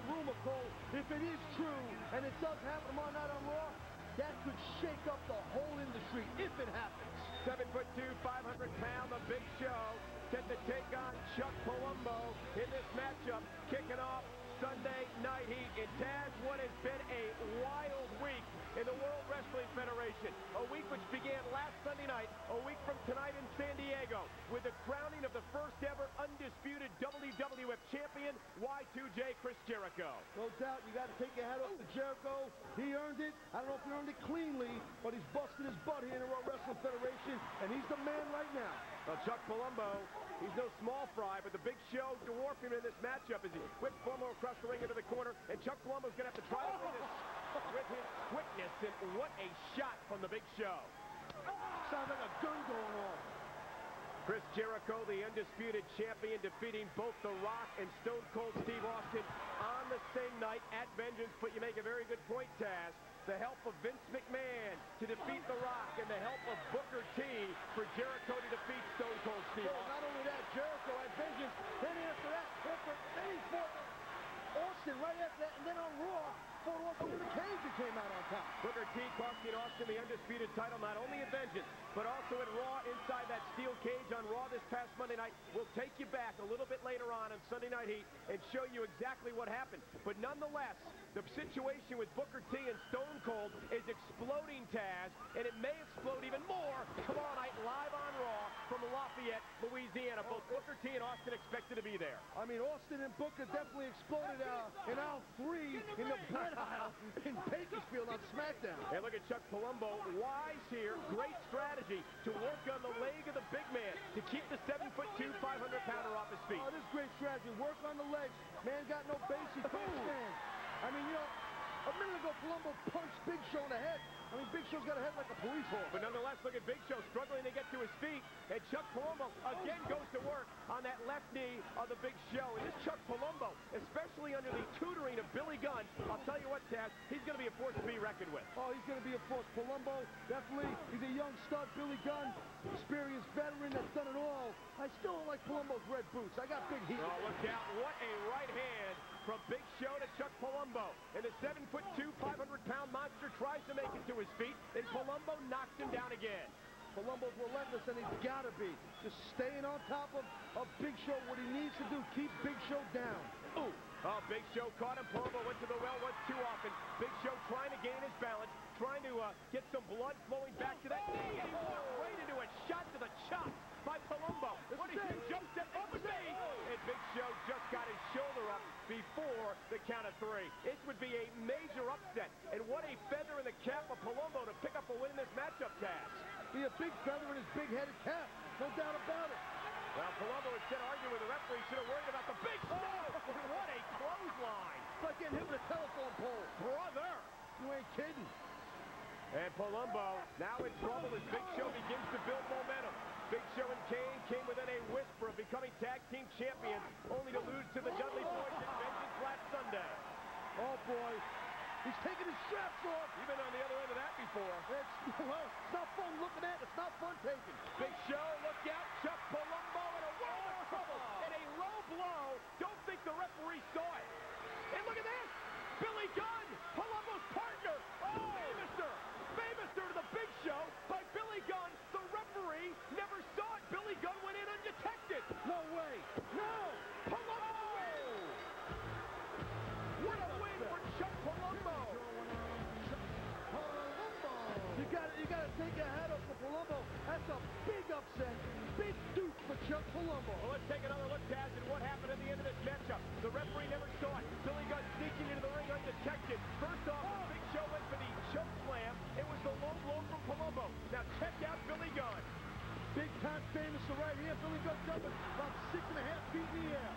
that rumor, Cole, if it is true, and it does happen tomorrow night on Raw, that could shake up the whole industry if it happens. Seven foot two, 500 pound, the Big Show set to take on Chuck Palumbo in this matchup, kicking off Sunday Night Heat. And Taz, what has been a wild week in the World Wrestling Federation. A week which began last Sunday night, a week from tonight in San Diego, with the crowning of the first ever undisputed WWF champion, Y2J Chris Jericho. No doubt, you got to take your hat off to Jericho. He earned it. I don't know if he earned it cleanly, but he's busted his butt here in the World Wrestling Federation, and he's the man right now. Well, Chuck Palumbo, he's no small fry, but the big show dwarfed him in this matchup as he whipped Palumbo across the ring into the corner, and Chuck Palumbo's going to have to try to win this with his quickness, and what a shot from the big show. Sounds like a gun going on. Chris Jericho, the undisputed champion, defeating both The Rock and Stone Cold Steve Austin on the same night at Vengeance. But you make a very good point, Taz. The help of Vince McMahon to defeat The Rock and the help of Booker T for Jericho to defeat Stone Cold Steve Well, Austin. not only that, Jericho had vengeance. Then after that, Booker, then he fought Austin right after that, and then on Austin the cage and came out on top. Booker T costing Austin the undisputed title, not only at Vengeance, but also at Raw inside that steel cage on Raw this past Monday night. We'll take you back a little bit later on on Sunday Night Heat and show you exactly what happened. But nonetheless, the situation with Booker T and Stone Cold is exploding, Taz, and it may explode even more tomorrow night live on Raw from Lafayette, Louisiana. Both Booker T and Austin expected to be there. I mean, Austin and Booker definitely exploded uh, in aisle three in the bread aisle in Bakersfield on SmackDown. And look at Chuck Palumbo, wise here, great strategy to work on the leg of the big man to keep the 7'2", 500-pounder off his feet. Oh, this is great strategy. Work on the legs. Man got no base. He can't stand. I mean, you know, a minute ago, Palumbo punched Big Show in the head. I mean, Big Show's got a head like a police horse. But nonetheless, look at Big Show struggling to get to his feet. And Chuck Palumbo again goes to work on that left knee of the Big Show. And this Chuck Palumbo, especially under the tutoring of Billy Gunn, I'll tell you what, Taz, he's going to be a force to be reckoned with. Oh, he's going to be a force. Palumbo, definitely, he's a young stud. Billy Gunn, experienced veteran that's done it all. I still don't like Palumbo's red boots. I got big heat. Oh, look out. What a right hand from Big Show to Chuck Palumbo. And the 7'2", 500-pound monster tries to make it to his feet, and Palumbo knocks him down again. Palumbo's relentless, and he's got to be. Just staying on top of, of Big Show, what he needs to do, keep Big Show down. Ooh. Oh, Big Show caught him. Palumbo went to the well once too often. Big Show trying to gain his balance, trying to uh, get some blood flowing back to that knee, and he walked right into a shot to the chop by Palumbo. What a huge jump step over the knee, and Big Show just got his shoulder up before the count of three. This would be a major upset, and what a feather in the cap of Palumbo to pick up a win in this matchup, Taz. Be a big feather in his big-headed cap. No doubt about it. Well, Palumbo instead arguing with the referee, should have worried about the big oh, What a clothesline. It's like getting hit with a telephone pole. Brother. You ain't kidding. And Palumbo now in trouble as Big Show begins to build Oh, boy. He's taking his straps off. You've been on the other end of that before. It's, well, it's not fun looking at. It's not fun taking. Big Show, look out. Chuck Palumbo you got to take a hat off to Palumbo. That's a big upset. Big duke for Chuck Palumbo. Well, let's take another look, Taz, at what happened at the end of this matchup. The referee never saw it. Billy Gunn sneaking into the ring undetected. First off, the Big Show went for the choke slam. It was the low blow from Palumbo. Now check out Billy Gunn. Big time Fameasser right here. Billy Gunn jumping about six and a half feet in the air.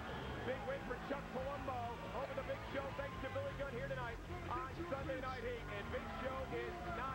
Big win for Chuck Palumbo over the Big Show thanks to Billy Gunn here tonight on Sunday Night Heat. And Big Show is not